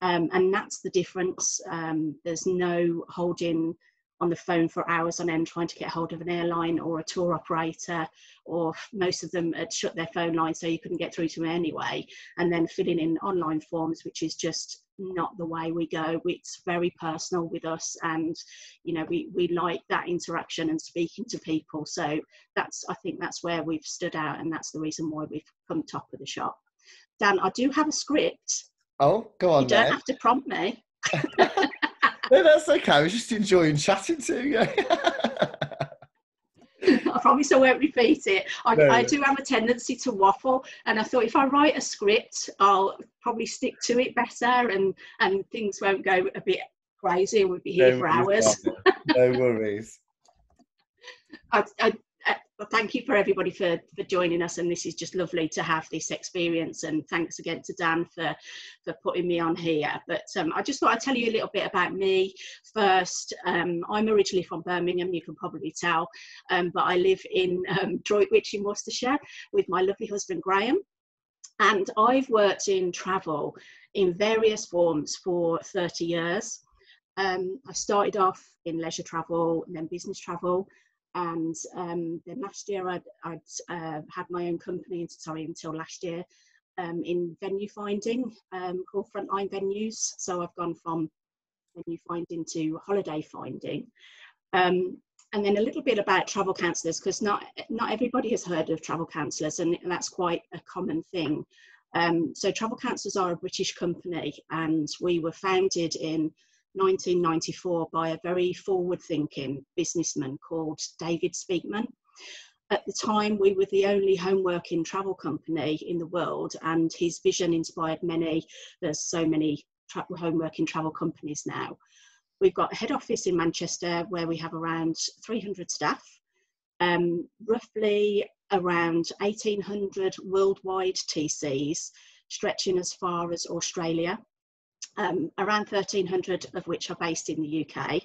Um, and that's the difference. Um, there's no holding on the phone for hours on end trying to get hold of an airline or a tour operator, or most of them had shut their phone line so you couldn't get through to them anyway. And then filling in online forms, which is just not the way we go. It's very personal with us, and you know we we like that interaction and speaking to people. So that's I think that's where we've stood out, and that's the reason why we've come top of the shop. Dan, I do have a script. Oh, go on you don't then. have to prompt me. [LAUGHS] no, that's okay. I was just enjoying chatting to you. [LAUGHS] [LAUGHS] I promise I won't repeat it. I, No. I do have a tendency to waffle, and I thought if I write a script, I'll probably stick to it better, and and things won't go a bit crazy. and We'll be here No for hours. No worries. [LAUGHS] I, I, I, well, thank you for everybody for for joining us, and this is just lovely to have this experience. And thanks again to Dan for for putting me on here. But um, I just thought I'd tell you a little bit about me first. Um, I'm originally from Birmingham, you can probably tell, um, but I live in um, Droitwich in Worcestershire with my lovely husband Graham. And I've worked in travel in various forms for 30 years. Um, I started off in leisure travel and then business travel and um, then last year I'd, I'd uh, had my own company sorry until last year um, in venue finding um, called frontline venues. So I've gone from venue finding to holiday finding. Um, and then a little bit about travel counsellors because not not everybody has heard of travel counsellors and that's quite a common thing. Um, so travel counsellors are a British company and we were founded in 1994 by a very forward thinking businessman called David Speakman. At the time, we were the only home working travel company in the world, and his vision inspired many. There's so many tra- home working travel companies now. We've got a head office in Manchester where we have around 300 staff, um, roughly around 1800 worldwide TCs, stretching as far as Australia um, around 1,300 of which are based in the UK.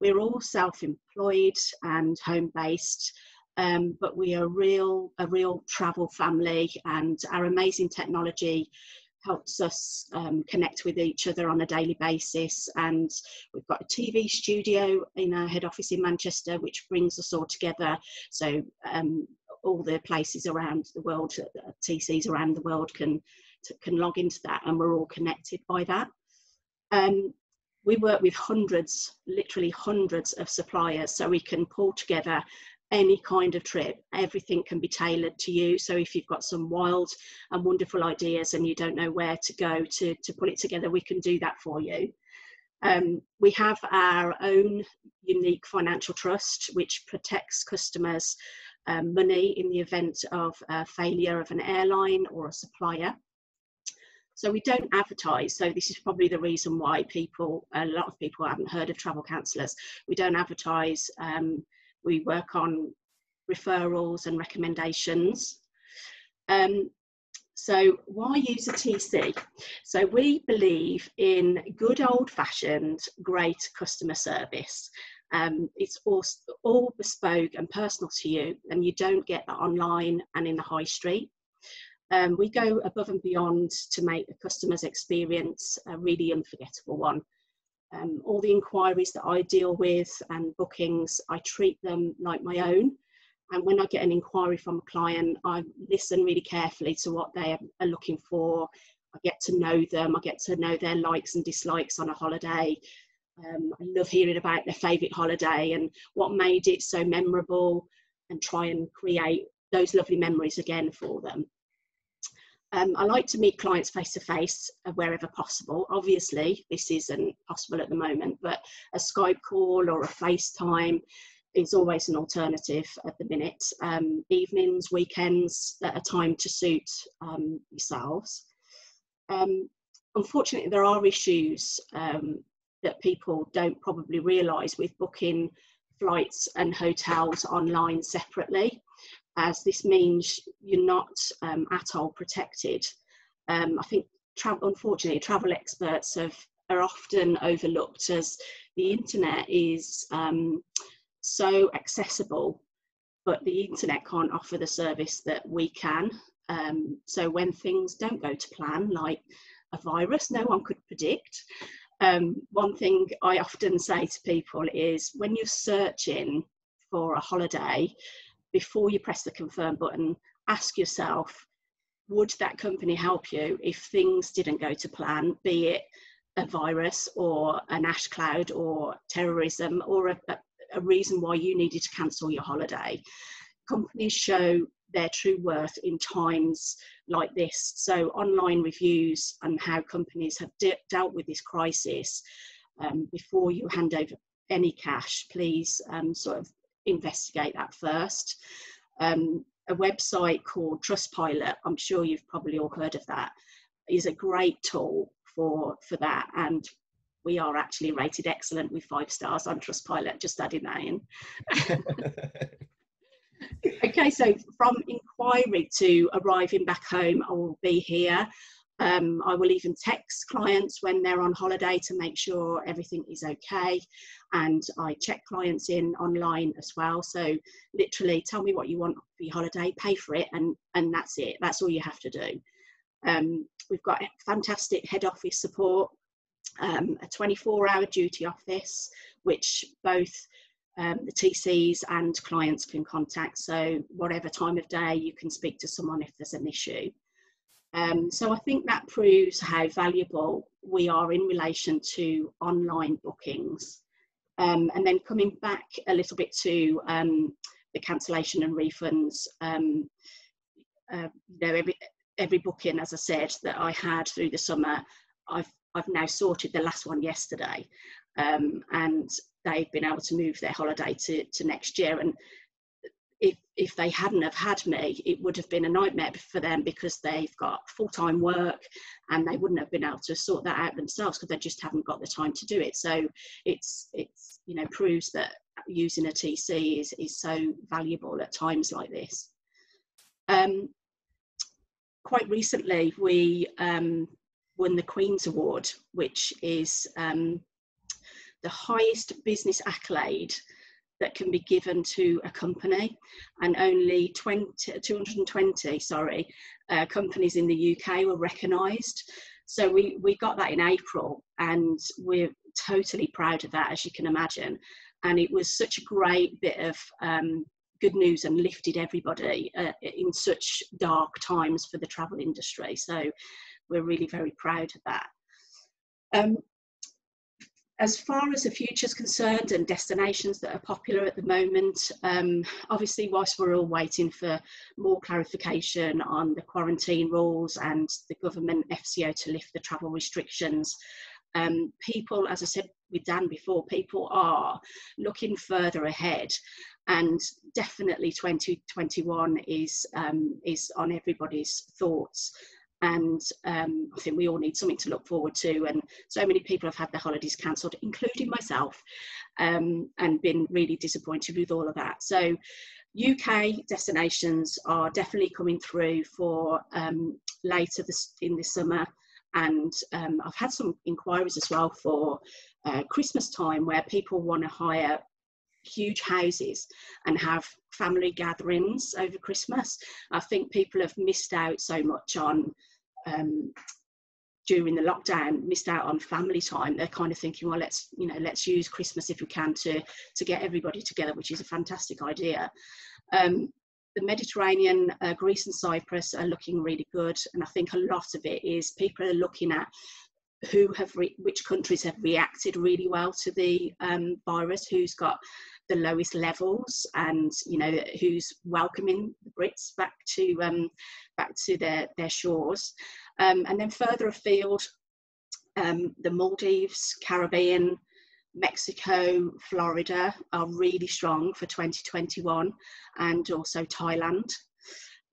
We're all self-employed and home-based, um, but we are real a real travel family, and our amazing technology helps us um, connect with each other on a daily basis. And we've got a TV studio in our head office in Manchester, which brings us all together. So um, all the places around the world, uh, TCs around the world can can log into that and we're all connected by that. Um, we work with hundreds, literally hundreds of suppliers, so we can pull together any kind of trip. Everything can be tailored to you. So if you've got some wild and wonderful ideas and you don't know where to go to, to put it together, we can do that for you. Um, we have our own unique financial trust which protects customers' um, money in the event of failure of an airline or a supplier. So we don't advertise. So this is probably the reason why people, a lot of people haven't heard of travel counsellors. We don't advertise. Um, we work on referrals and recommendations. Um, so why use a TC? So we believe in good old fashioned great customer service. Um, it's all, all bespoke and personal to you and you don't get that online and in the high street. Um, we go above and beyond to make the customer's experience a really unforgettable one um, all the inquiries that I deal with and bookings, I treat them like my own. And when I get an inquiry from a client, I listen really carefully to what they are looking for. I get to know them, I get to know their likes and dislikes on a holiday. Um, I love hearing about their favourite holiday and what made it so memorable and try and create those lovely memories again for them. Um, I like to meet clients face to face wherever possible. Obviously, this isn't possible at the moment, but a Skype call or a FaceTime is always an alternative at the minute. Um, evenings, weekends, at a time to suit um, yourselves. Um, unfortunately, there are issues um, that people don't probably realise with booking flights and hotels online separately as this means you're not um, at all protected. Um, I think, tra- unfortunately, travel experts have, are often overlooked as the internet is um, so accessible, but the internet can't offer the service that we can. Um, so when things don't go to plan, like a virus, no one could predict. Um, one thing I often say to people is when you're searching for a holiday, before you press the confirm button, ask yourself, would that company help you if things didn't go to plan, be it a virus or an ash cloud or terrorism or a, a reason why you needed to cancel your holiday? Companies show their true worth in times like this. So, online reviews and how companies have de- dealt with this crisis um, before you hand over any cash, please um, sort of investigate that first. Um, a website called Trustpilot, I'm sure you've probably all heard of that, is a great tool for, for that. And we are actually rated excellent with five stars on Trustpilot, just adding that in. [LAUGHS] okay, so from inquiry to arriving back home, I will be here. Um, I will even text clients when they're on holiday to make sure everything is okay. And I check clients in online as well. So literally tell me what you want for your holiday, pay for it, and, and that's it. That's all you have to do. Um, we've got fantastic head office support, um, a 24 hour duty office, which both um, the TCs and clients can contact. So whatever time of day you can speak to someone if there's an issue. Um, so I think that proves how valuable we are in relation to online bookings. Um, and then coming back a little bit to um, the cancellation and refunds, um, uh, you know, every, every booking, as I said, that I had through the summer, I've, I've now sorted the last one yesterday. Um, and they've been able to move their holiday to, to next year. And if if they hadn't have had me, it would have been a nightmare for them because they've got full time work and they wouldn't have been able to sort that out themselves because they just haven't got the time to do it. So it's it's you know proves that using a TC is is so valuable at times like this. Um, quite recently, we um, won the Queen's Award, which is um, the highest business accolade that can be given to a company. And only 20, 220 sorry uh, companies in the UK were recognised. So we, we got that in April and we're totally proud of that as you can imagine. And it was such a great bit of um, good news and lifted everybody uh, in such dark times for the travel industry. So we're really very proud of that. Um, as far as the future is concerned and destinations that are popular at the moment, um, obviously, whilst we're all waiting for more clarification on the quarantine rules and the government FCO to lift the travel restrictions, um, people, as I said with Dan before, people are looking further ahead. And definitely 2021 is, um, is on everybody's thoughts and um, I think we all need something to look forward to. And so many people have had their holidays cancelled, including myself, um, and been really disappointed with all of that. So, UK destinations are definitely coming through for um, later this, in the summer. And um, I've had some inquiries as well for uh, Christmas time where people want to hire huge houses and have family gatherings over Christmas. I think people have missed out so much on um, during the lockdown, missed out on family time. They're kind of thinking, well, let's you know, let's use Christmas if we can to to get everybody together, which is a fantastic idea. Um, the Mediterranean, uh, Greece and Cyprus are looking really good, and I think a lot of it is people are looking at who have re- which countries have reacted really well to the um, virus, who's got the lowest levels and you know who's welcoming the Brits back to um, back to their their shores. Um, and then further afield um, the Maldives Caribbean Mexico Florida are really strong for 2021 and also Thailand.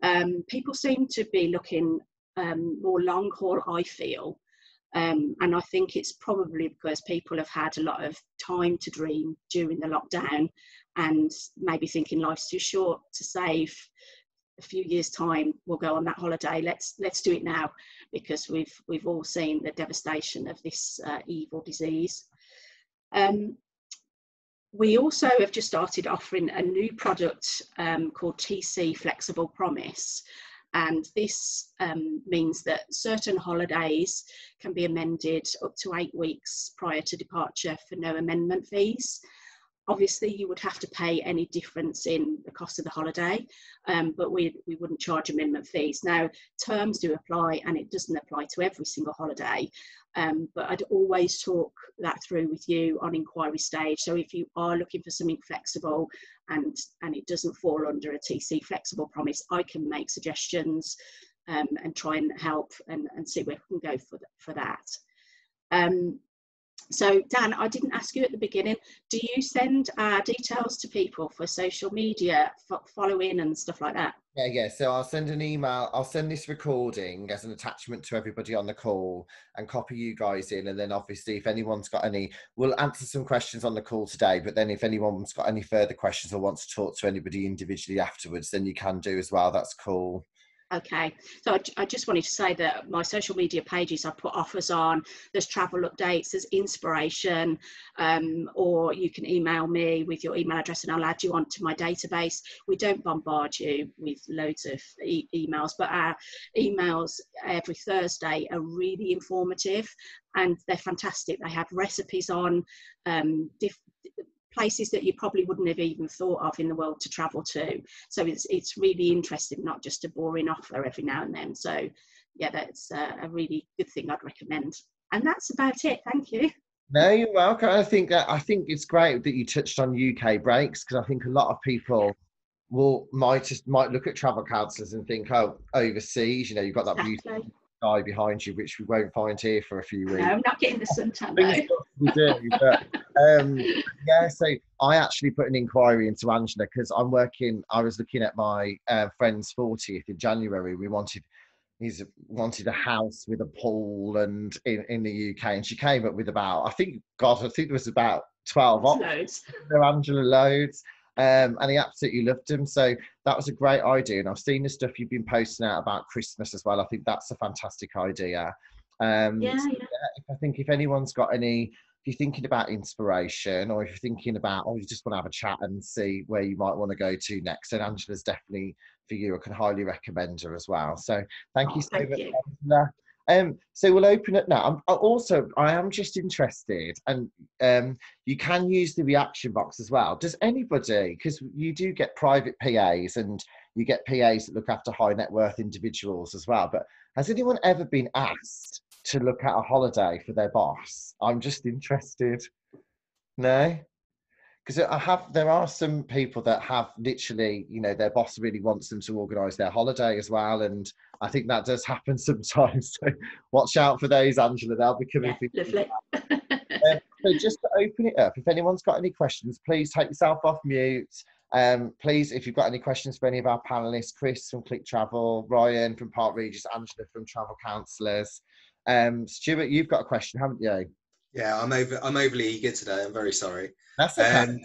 Um, people seem to be looking um, more long haul I feel um, and I think it's probably because people have had a lot of time to dream during the lockdown and maybe thinking life's too short to save. A few years time we'll go on that holiday. Let's let's do it now because we've we've all seen the devastation of this uh, evil disease. Um, we also have just started offering a new product um, called TC Flexible Promise, and this um, means that certain holidays can be amended up to eight weeks prior to departure for no amendment fees. Obviously, you would have to pay any difference in the cost of the holiday, um, but we, we wouldn't charge amendment fees. Now, terms do apply, and it doesn't apply to every single holiday. Um, but I'd always talk that through with you on inquiry stage. So if you are looking for something flexible and and it doesn't fall under a TC flexible promise, I can make suggestions um, and try and help and, and see where we can go for, for that. Um, so Dan, I didn't ask you at the beginning, do you send uh, details to people for social media, for following and stuff like that? Yeah, yeah. So I'll send an email. I'll send this recording as an attachment to everybody on the call and copy you guys in. And then obviously, if anyone's got any, we'll answer some questions on the call today. But then if anyone's got any further questions or wants to talk to anybody individually afterwards, then you can do as well. That's cool. Okay, so I, I, just wanted to say that my social media pages, I put offers on, there's travel updates, there's inspiration, um, or you can email me with your email address and I'll add you onto my database. We don't bombard you with loads of e emails, but our emails every Thursday are really informative and they're fantastic. They have recipes on, um, places that you probably wouldn't have even thought of in the world to travel to. So it's it's really interesting, not just a boring offer every now and then. So yeah, that's a, a really good thing I'd recommend. And that's about it. Thank you. No, you're welcome. I think that I think it's great that you touched on UK breaks because I think a lot of people will might just might look at travel counsellors and think, oh, overseas, you know, you've got that beautiful sky behind you, which we won't find here for a few weeks. No, I'm not getting the suntan. we do, but um, yeah. So I actually put an inquiry into Angela because I'm working. I was looking at my uh, friend's 40th in January. We wanted. He's wanted a house with a pool and in, in the UK, and she came up with about I think God I think there was about twelve options. Loads. Angela loads um, and he absolutely loved them. So that was a great idea. And I've seen the stuff you've been posting out about Christmas as well. I think that's a fantastic idea. Um, yeah, so, yeah. I think if anyone's got any, if you're thinking about inspiration or if you're thinking about, oh, you just want to have a chat and see where you might want to go to next, then Angela's definitely for you. I can highly recommend her as well. So thank oh, you so thank much, you. Angela. Um, so we'll open it now. I'm, also, I am just interested, and um, you can use the reaction box as well. Does anybody, because you do get private PAs, and you get PAs that look after high net worth individuals as well. But has anyone ever been asked to look at a holiday for their boss? I'm just interested. No? Because I have there are some people that have literally, you know, their boss really wants them to organise their holiday as well, and I think that does happen [LAUGHS] sometimes. So watch out for those, Angela. They'll be coming. Yeah, lovely. [LAUGHS] um, so just to open it up, if anyone's got any questions, please take yourself off mute. Um, please, if you've got any questions for any of our panelists, Chris from Click Travel, Ryan from Park Regis, Angela from Travel Counsellors. Um, Stuart, you've got a question, haven't you? Yeah, I'm over. I'm overly eager today. I'm very sorry. That's okay. Um,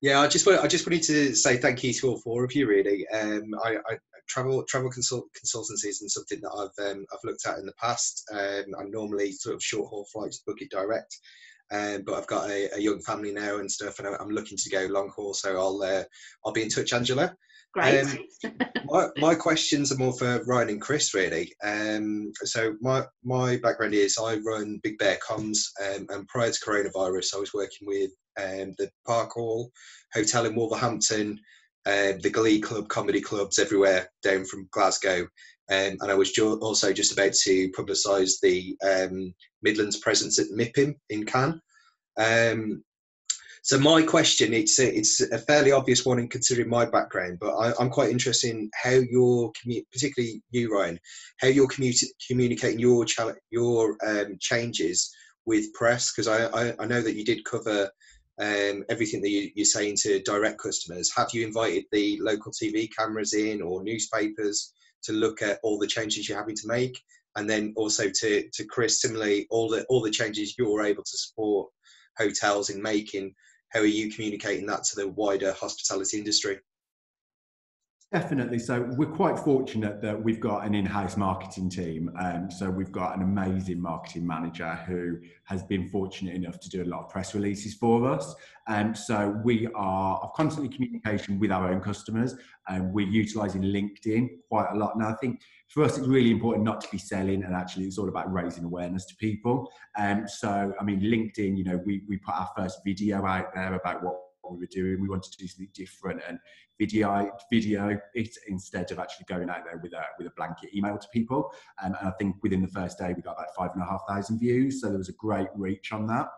yeah, I just want, I just wanted to say thank you to all four of you. Really, um, I, I travel travel consult, consultancies and something that I've um, I've looked at in the past. Um, I normally sort of short haul flights, book it direct. Um, but I've got a, a, young family now and stuff, and I'm looking to go long haul. So I'll uh, I'll be in touch, Angela. Great. Um, my, my, questions are more for Ryan and Chris, really. Um, so my my background is I run Big Bear Comms, um, and prior to coronavirus, I was working with um, the Park Hall Hotel in Wolverhampton, uh, the Glee Club, comedy clubs everywhere down from Glasgow. Um, and I was ju- also just about to publicise the um, Midlands presence at MIPIM in Cannes. Um, so my question, it's a, it's a fairly obvious one in considering my background, but I, am quite interested in how you're, particularly you, Ryan, how you're commu- communicating your your um, changes with press, because I, I, I, know that you did cover um, everything that you, you're saying to direct customers. Have you invited the local TV cameras in or newspapers to look at all the changes you're having to make? And then also to, to Chris, similarly, all the all the changes you're able to support hotels in making how are you communicating that to the wider hospitality industry? Definitely. So we're quite fortunate that we've got an in-house marketing team. Um, so we've got an amazing marketing manager who has been fortunate enough to do a lot of press releases for us. And um, so we are of constantly communication with our own customers and we're utilizing LinkedIn quite a lot. Now, I think for us, it's really important not to be selling and actually it's all about raising awareness to people. Um, so, I mean, LinkedIn, you know, we, we put our first video out there about what we were doing. We wanted to do something different and video video it instead of actually going out there with a with a blanket email to people. Um, and I think within the first day we got about five and a half thousand views, so there was a great reach on that.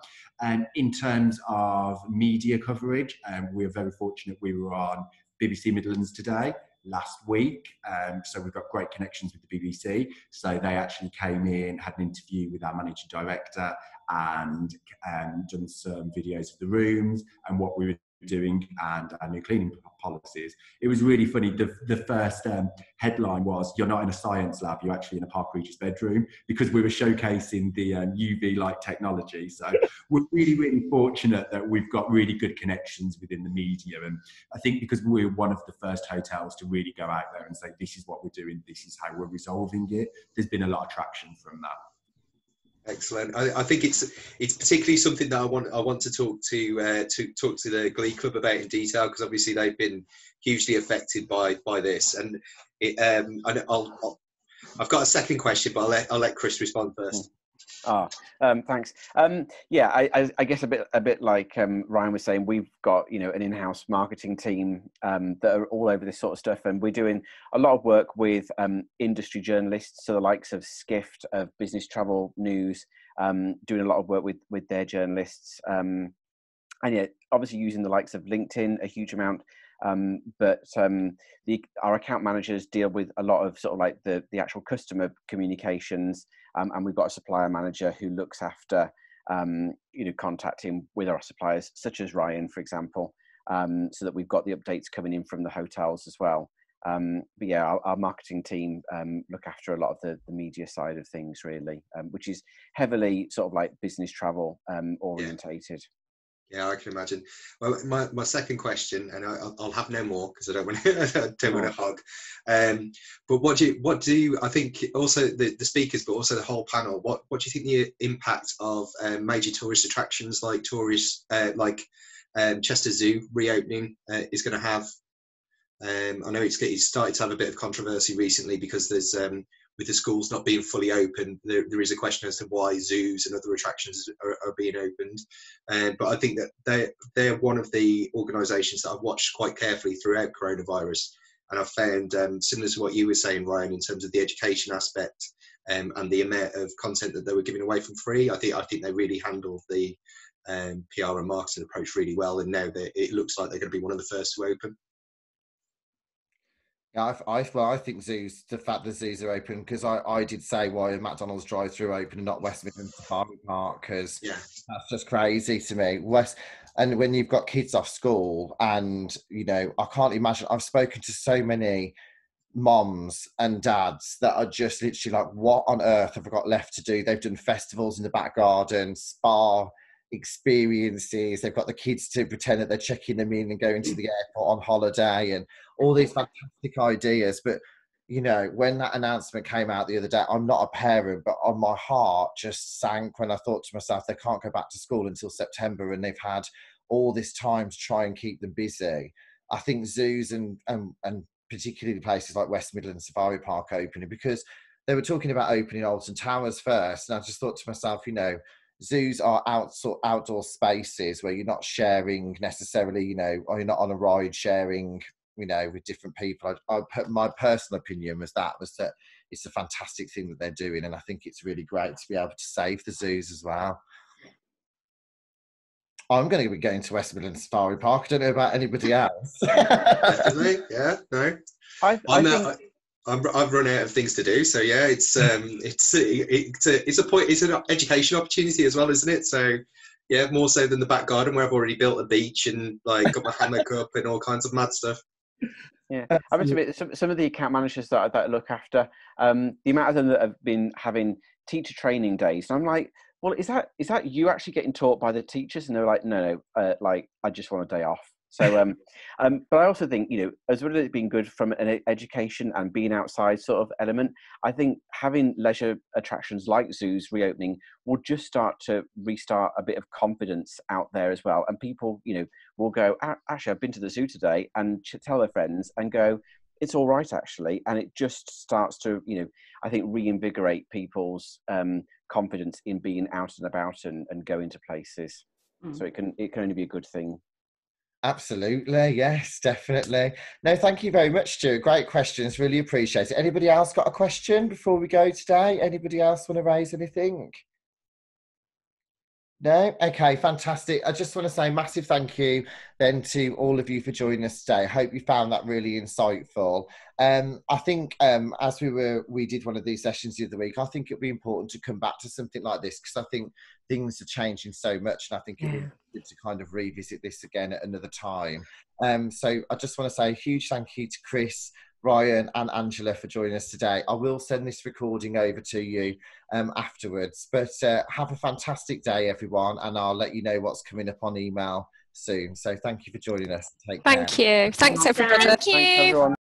And in terms of media coverage, um, we are very fortunate. We were on BBC Midlands today last week. Um, so we've got great connections with the BBC. So they actually came in, had an interview with our managing director, and um, done some videos of the rooms and what we were doing and our new cleaning policies. It was really funny. The, the first um, headline was, You're not in a science lab, you're actually in a Park Regis bedroom, because we were showcasing the um, UV light technology. So [LAUGHS] we're really, really fortunate that we've got really good connections within the media. And I think because we're one of the first hotels to really go out there and say, This is what we're doing, this is how we're resolving it, there's been a lot of traction from that. Excellent. I, I, think it's it's particularly something that I want I want to talk to uh, to talk to the Glee Club about in detail because obviously they've been hugely affected by by this. And it, um, I, will I'll, I've got a second question, but I'll let I'll let Chris respond first. Ah, um, thanks. Um, yeah, I, I, I, guess a bit, a bit like um, Ryan was saying, we've got you know an in-house marketing team um, that are all over this sort of stuff, and we're doing a lot of work with um, industry journalists, so the likes of Skift, of Business Travel News, um, doing a lot of work with with their journalists, and yeah, obviously using the likes of LinkedIn a huge amount. Um, but um, the, our account managers deal with a lot of sort of like the, the actual customer communications um, and we've got a supplier manager who looks after um, you know contacting with our suppliers, such as Ryan, for example, um, so that we've got the updates coming in from the hotels as well. Um, but yeah, our, our marketing team um, look after a lot of the, the media side of things, really, um, which is heavily sort of like business travel orientated. Yeah. Yeah, I can imagine. Well, my, my second question, and I, will have no more because I don't want to, [LAUGHS] don't want to hog. Um, but what do you, what do you, I think also the, the speakers, but also the whole panel, what, what do you think the impact of um, major tourist attractions like tourist, uh, like um, Chester Zoo reopening uh, is going to have? Um, I know it's, it's started to have a bit of controversy recently because there's um, with the schools not being fully open, there, there is a question as to why zoos and other attractions are, are being opened. Um, but I think that they're, they're one of the organisations that I've watched quite carefully throughout coronavirus. and I've found um, similar to what you were saying, Ryan, in terms of the education aspect um, and the amount of content that they were giving away for free. I think I think they really handled the um, PR and marketing approach really well, and now it looks like they're going to be one of the first to open. Yeah, I, I, well, I think zoos. The fact that zoos are open because I, I did say why McDonald's drive-through open and not West Midlands Safari Park because yeah. that's just crazy to me. West and when you've got kids off school and you know I can't imagine. I've spoken to so many moms and dads that are just literally like, what on earth have I got left to do? They've done festivals in the back garden, spa experiences. They've got the kids to pretend that they're checking them in and going to the airport on holiday and all these fantastic ideas. But you know, when that announcement came out the other day, I'm not a parent, but on my heart just sank when I thought to myself, they can't go back to school until September and they've had all this time to try and keep them busy. I think zoos and and, and particularly places like West Midlands Safari Park opening because they were talking about opening Alton Towers first, and I just thought to myself, you know, zoos are out, outdoor spaces where you're not sharing necessarily, you know, or you're not on a ride sharing, you know, with different people. I, I put my personal opinion was that was that it's a fantastic thing that they're doing, and I think it's really great to be able to save the zoos as well. I'm going to be going to West Midlands Safari Park. I don't know about anybody else. [LAUGHS] Yeah, no. I, I think, I'm, I've run out of things to do. So yeah, it's um, it's it's a, it's a point. It's an education opportunity as well, isn't it? So yeah, more so than the back garden where I've already built a beach and like got my [LAUGHS] hammock up and all kinds of mad stuff. Yeah, I must admit, some, some of the account managers that, that I look after, um, the amount of them that have been having teacher training days, and I'm like, well, is that is that you actually getting taught by the teachers? And they're like, no, no, uh, like I just want a day off. So, um, um, but I also think, you know, as well as it being good from an education and being outside sort of element, I think having leisure attractions like zoos reopening will just start to restart a bit of confidence out there as well. And people, you know, will go, actually, I've been to the zoo today and tell their friends and go, it's all right actually. And it just starts to, you know, I think reinvigorate people's um, confidence in being out and about and, and going to places. Mm. So it can, it can only be a good thing. Absolutely. Yes, definitely. No, thank you very much, Stuart. Great questions. Really appreciate it. Anybody else got a question before we go today? Anybody else want to raise anything? No? Okay, fantastic. I just want to say massive thank you then to all of you for joining us today. I hope you found that really insightful. Um, I think um, as we were, we did one of these sessions the other week, I think it'd be important to come back to something like this because I think things are changing so much and I think it would good to kind of revisit this again at another time. Um, so I just want to say a huge thank you to Chris, Ryan and Angela for joining us today. I will send this recording over to you um, afterwards. But uh, have a fantastic day, everyone, and I'll let you know what's coming up on email soon. So thank you for joining us. Take thank care. you. Thanks, everyone. Thank you. Thanks,